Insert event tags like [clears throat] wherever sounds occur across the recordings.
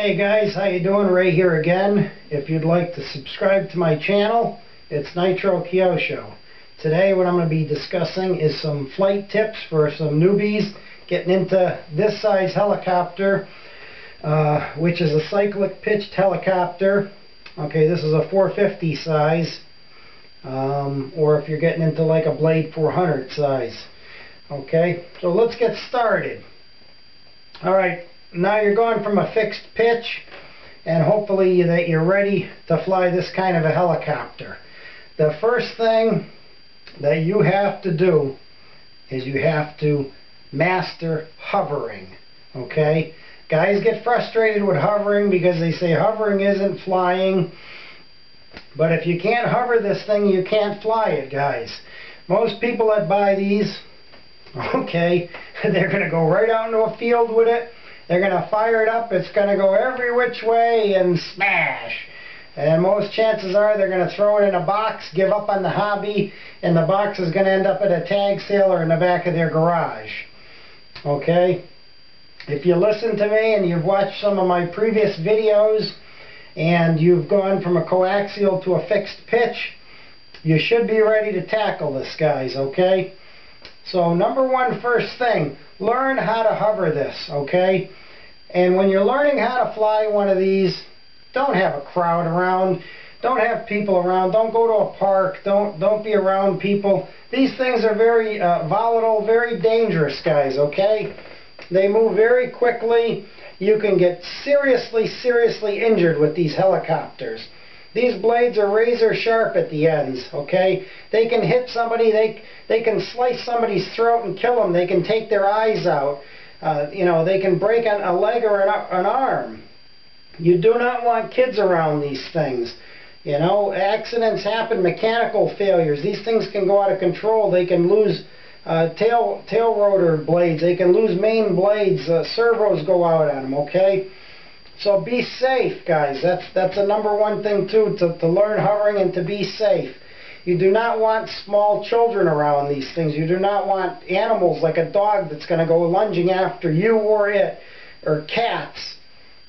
Hey guys, how you doing? Ray here again. If you'd like to subscribe to my channel, it's Nitro Kyosho. Today what I'm going to be discussing is some flight tips for some newbies getting into this size helicopter, uh, which is a cyclic pitched helicopter. Okay, this is a 450 size, um, or if you're getting into like a Blade 400 size. Okay, so let's get started. Alright, now you're going from a fixed pitch and hopefully that you're ready to fly this kind of a helicopter. The first thing that you have to do is you have to master hovering. Okay? Guys get frustrated with hovering because they say hovering isn't flying. But if you can't hover this thing, you can't fly it, guys. Most people that buy these, [laughs] okay, [laughs] they're going to go right out into a field with it they're going to fire it up. It's going to go every which way and smash. And most chances are they're going to throw it in a box, give up on the hobby, and the box is going to end up at a tag sale or in the back of their garage. Okay? If you listen to me and you've watched some of my previous videos and you've gone from a coaxial to a fixed pitch, you should be ready to tackle this, guys, okay? So number one first thing, learn how to hover this, okay? And when you're learning how to fly one of these, don't have a crowd around. Don't have people around. Don't go to a park. Don't don't be around people. These things are very uh, volatile, very dangerous, guys, okay? They move very quickly. You can get seriously, seriously injured with these helicopters. These blades are razor sharp at the ends, okay? They can hit somebody, they, they can slice somebody's throat and kill them. They can take their eyes out. Uh, you know, they can break an, a leg or an, an arm. You do not want kids around these things. You know, accidents happen, mechanical failures. These things can go out of control. They can lose uh, tail, tail rotor blades. They can lose main blades. Uh, servos go out on them, okay? So be safe, guys. That's that's the number one thing too, to, to learn hovering and to be safe. You do not want small children around these things. You do not want animals like a dog that's going to go lunging after you or it, or cats.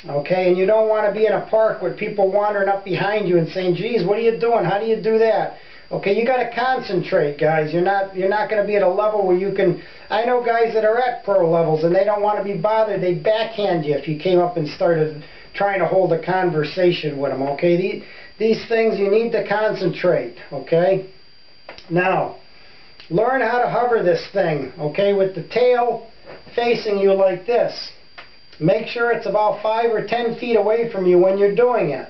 Okay, and you don't want to be in a park with people wandering up behind you and saying, geez, what are you doing? How do you do that? Okay, you got to concentrate, guys. You're not you're not going to be at a level where you can. I know guys that are at pro levels and they don't want to be bothered. They backhand you if you came up and started trying to hold a conversation with them. Okay, these things you need to concentrate. Okay, now learn how to hover this thing. Okay, with the tail facing you like this. Make sure it's about five or ten feet away from you when you're doing it.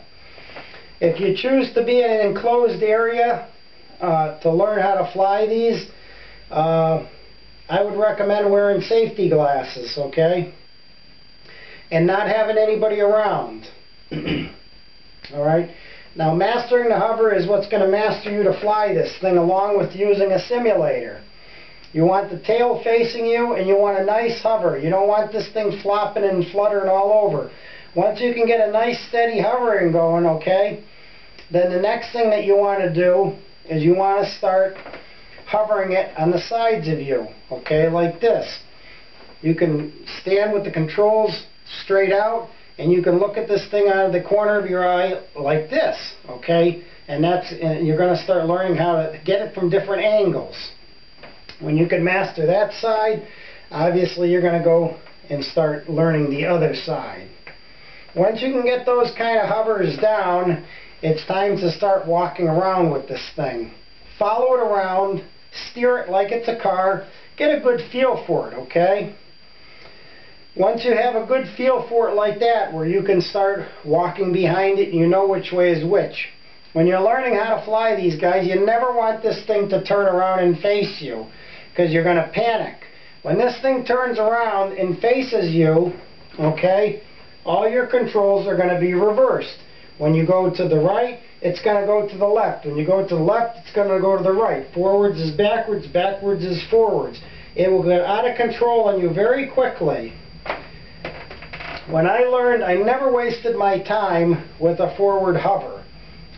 If you choose to be in an enclosed area, uh, to learn how to fly these, uh, I would recommend wearing safety glasses, okay? And not having anybody around. [clears throat] Alright? Now, mastering the hover is what's going to master you to fly this thing along with using a simulator. You want the tail facing you and you want a nice hover. You don't want this thing flopping and fluttering all over. Once you can get a nice steady hovering going, okay, then the next thing that you want to do is you want to start hovering it on the sides of you, okay, like this. You can stand with the controls straight out, and you can look at this thing out of the corner of your eye like this, okay? And that's and you're going to start learning how to get it from different angles. When you can master that side, obviously you're going to go and start learning the other side. Once you can get those kind of hovers down, it's time to start walking around with this thing. Follow it around, steer it like it's a car, get a good feel for it, okay? Once you have a good feel for it like that, where you can start walking behind it and you know which way is which. When you're learning how to fly these guys, you never want this thing to turn around and face you, because you're going to panic. When this thing turns around and faces you, okay, all your controls are going to be reversed. When you go to the right, it's going to go to the left. When you go to the left, it's going to go to the right. Forwards is backwards, backwards is forwards. It will get out of control on you very quickly. When I learned, I never wasted my time with a forward hover.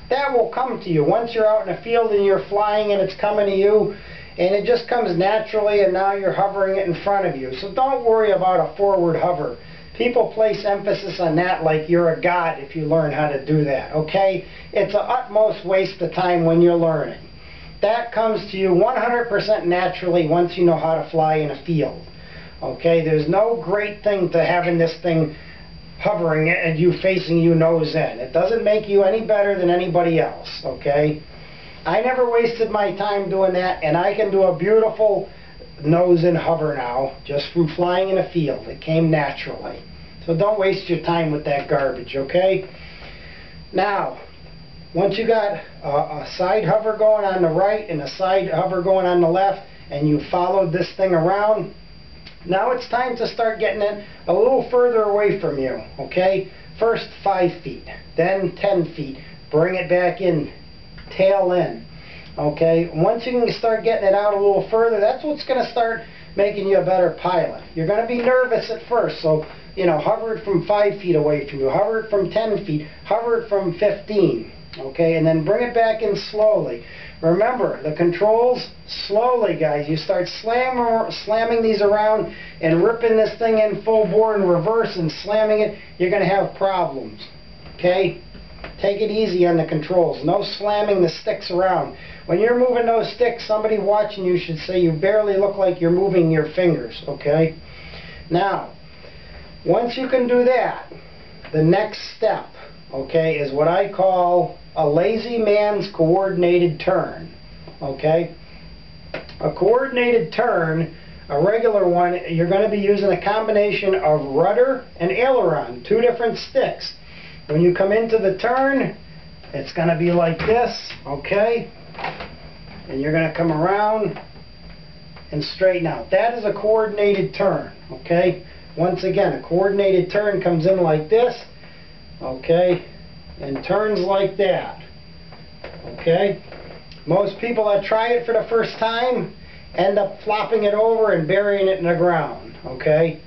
That will come to you. Once you're out in a field and you're flying and it's coming to you, and it just comes naturally and now you're hovering it in front of you. So don't worry about a forward hover. People place emphasis on that like you're a god if you learn how to do that, okay? It's an utmost waste of time when you're learning. That comes to you 100% naturally once you know how to fly in a field. Okay, there's no great thing to having this thing hovering and you facing you nose in. It doesn't make you any better than anybody else, okay? I never wasted my time doing that, and I can do a beautiful nose and hover now, just from flying in a field. It came naturally. So don't waste your time with that garbage, okay? Now, once you got a, a side hover going on the right and a side hover going on the left, and you followed this thing around, now it's time to start getting it a little further away from you, okay? First 5 feet, then 10 feet. Bring it back in, tail in. Okay, once you can start getting it out a little further, that's what's going to start making you a better pilot. You're going to be nervous at first, so, you know, hover it from 5 feet away from you, hover it from 10 feet, hover it from 15, okay, and then bring it back in slowly. Remember, the controls, slowly, guys. You start slam, slamming these around and ripping this thing in full bore in reverse and slamming it, you're going to have problems, okay? Take it easy on the controls. No slamming the sticks around. When you're moving those sticks, somebody watching you should say you barely look like you're moving your fingers, okay? Now, once you can do that, the next step, okay, is what I call a lazy man's coordinated turn, okay? A coordinated turn, a regular one, you're going to be using a combination of rudder and aileron, two different sticks. When you come into the turn, it's going to be like this, okay? And you're going to come around and straighten out. That is a coordinated turn, okay? Once again, a coordinated turn comes in like this, okay? And turns like that, okay? Most people that try it for the first time end up flopping it over and burying it in the ground, okay?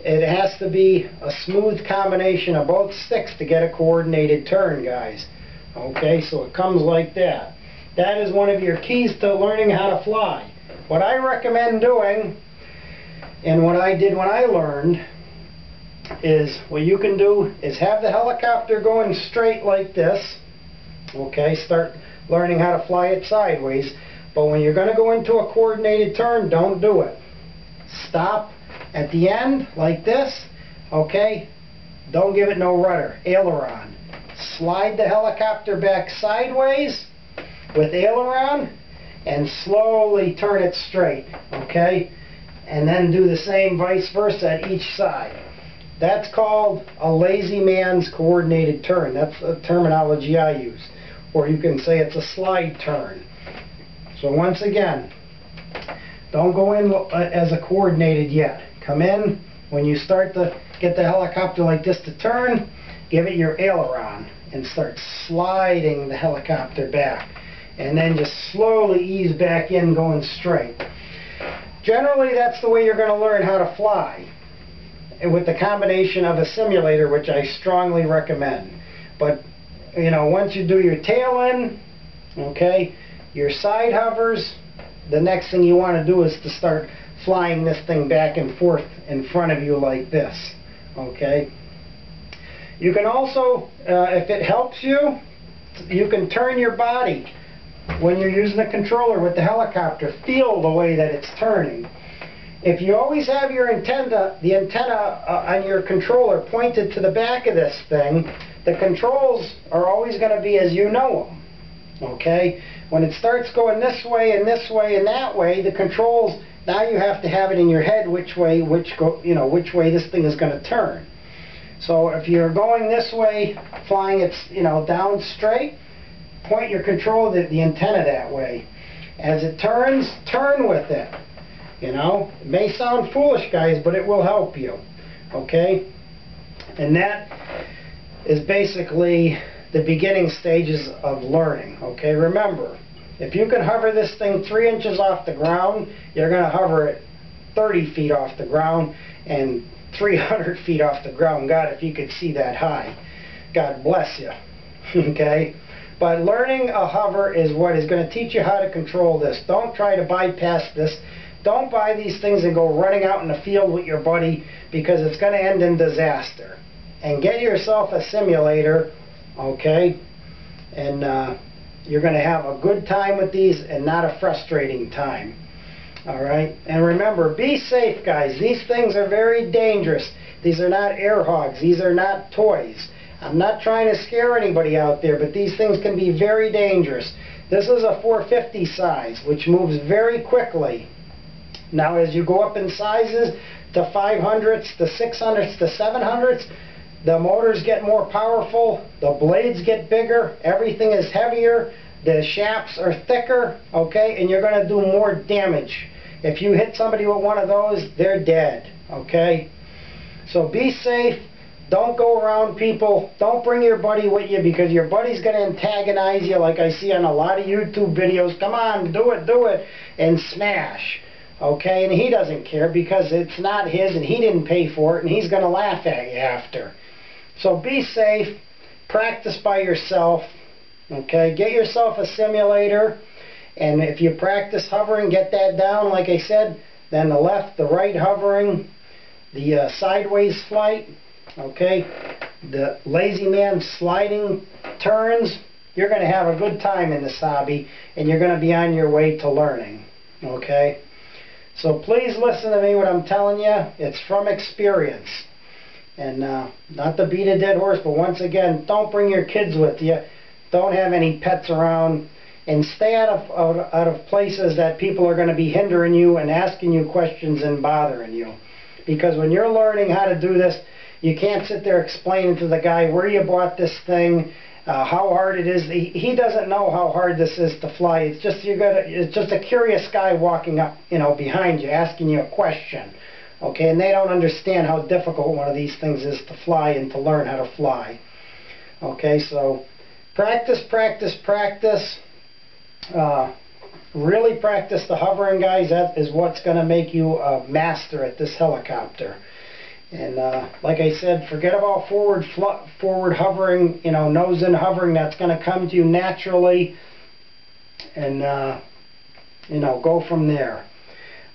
It has to be a smooth combination of both sticks to get a coordinated turn, guys. Okay, so it comes like that. That is one of your keys to learning how to fly. What I recommend doing, and what I did when I learned, is what you can do is have the helicopter going straight like this. Okay, start learning how to fly it sideways. But when you're going to go into a coordinated turn, don't do it. Stop at the end, like this, okay, don't give it no rudder, aileron. Slide the helicopter back sideways with aileron and slowly turn it straight, okay? And then do the same vice versa at each side. That's called a lazy man's coordinated turn. That's the terminology I use. Or you can say it's a slide turn. So once again, don't go in uh, as a coordinated yet. Come in, when you start to get the helicopter like this to turn, give it your aileron and start sliding the helicopter back. And then just slowly ease back in going straight. Generally, that's the way you're going to learn how to fly. With the combination of a simulator, which I strongly recommend. But, you know, once you do your tail in, okay, your side hovers, the next thing you want to do is to start flying this thing back and forth in front of you like this. Okay. You can also, uh, if it helps you, you can turn your body when you're using the controller with the helicopter. Feel the way that it's turning. If you always have your antenna, the antenna uh, on your controller pointed to the back of this thing, the controls are always going to be as you know them. Okay? When it starts going this way and this way and that way, the controls now you have to have it in your head which way, which go, you know, which way this thing is going to turn. So if you're going this way, flying it, you know, down straight, point your control the, the antenna that way. As it turns, turn with it. You know, it may sound foolish, guys, but it will help you. Okay? And that is basically the beginning stages of learning. Okay, remember, if you can hover this thing three inches off the ground, you're going to hover it 30 feet off the ground and 300 [laughs] feet off the ground. God, if you could see that high. God bless you. [laughs] okay? But learning a hover is what is going to teach you how to control this. Don't try to bypass this Don't buy these things and go running out in the field with your buddy because it's going to end in disaster. And get yourself a simulator, okay? And uh, you're going to have a good time with these and not a frustrating time. All right? And remember, be safe, guys. These things are very dangerous. These are not air hogs. These are not toys. I'm not trying to scare anybody out there, but these things can be very dangerous. This is a 450 size, which moves very quickly. Now, as you go up in sizes to 500s, to 600s, to 700s, the motors get more powerful, the blades get bigger, everything is heavier, the shafts are thicker, okay, and you're going to do more damage. If you hit somebody with one of those, they're dead, okay? So be safe. Don't go around people. Don't bring your buddy with you because your buddy's going to antagonize you like I see on a lot of YouTube videos. Come on, do it, do it, and smash. Okay, and he doesn't care because it's not his and he didn't pay for it and he's going to laugh at you after. So be safe. Practice by yourself. Okay, get yourself a simulator. And if you practice hovering, get that down, like I said, then the left, the right hovering, the uh, sideways flight, okay, the lazy man sliding turns, you're going to have a good time in the Sabi and you're going to be on your way to learning, okay? So please listen to me what I'm telling you. It's from experience. And uh, not to beat a dead horse, but once again, don't bring your kids with you. Don't have any pets around. And stay out of, out, out of places that people are going to be hindering you and asking you questions and bothering you. Because when you're learning how to do this, you can't sit there explaining to the guy where you bought this thing, uh, how hard it is. He, he doesn't know how hard this is to fly. It's just you got it's just a curious guy walking up, you know, behind you, asking you a question. Okay, and they don't understand how difficult one of these things is to fly and to learn how to fly. Okay, so practice, practice, practice. Uh, really practice the hovering, guys. That is what's going to make you a master at this helicopter. And uh, like I said, forget about forward forward hovering, you know, nose in hovering. That's going to come to you naturally. And, uh, you know, go from there.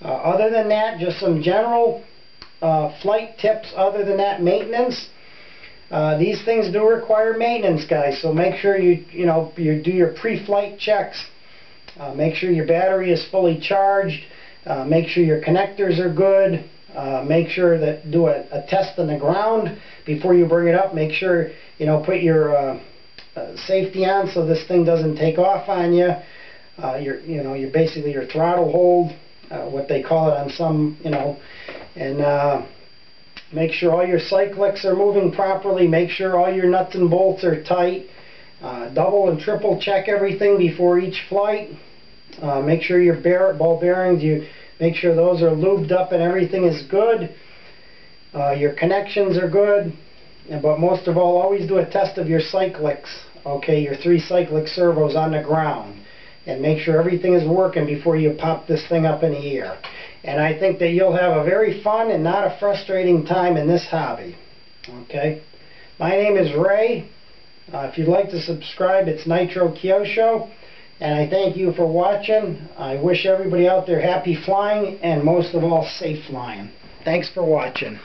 Uh, other than that, just some general uh, flight tips other than that, maintenance. Uh, these things do require maintenance, guys, so make sure you, you know, you do your pre-flight checks. Uh, make sure your battery is fully charged. Make sure your connectors are good. Uh, make sure that do a, a, test on the ground before you bring it up. Make sure, you know, put your safety on so this thing doesn't take off on you. your, you know, your basically your throttle hold uh, what they call it on some, you know, and uh, make sure all your cyclics are moving properly, make sure all your nuts and bolts are tight, uh, double and triple check everything before each flight, uh, make sure your bear ball bearings, you make sure those are lubed up and everything is good, uh, your connections are good, but most of all, always do a test of your cyclics, okay, your three cyclic servos on the ground and make sure everything is working before you pop this thing up in the air. And I think that you'll have a very fun and not a frustrating time in this hobby. Okay? My name is Ray. Uh, if you'd like to subscribe, it's Nitro Kyosho. And I thank you for watching. I wish everybody out there happy flying and most of all safe flying. Thanks for watching.